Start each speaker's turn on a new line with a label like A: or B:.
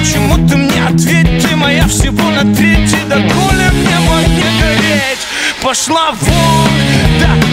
A: Почему ты мне ответь, ты моя всего на треть И доколе мне мой не гореть Пошла вон, да,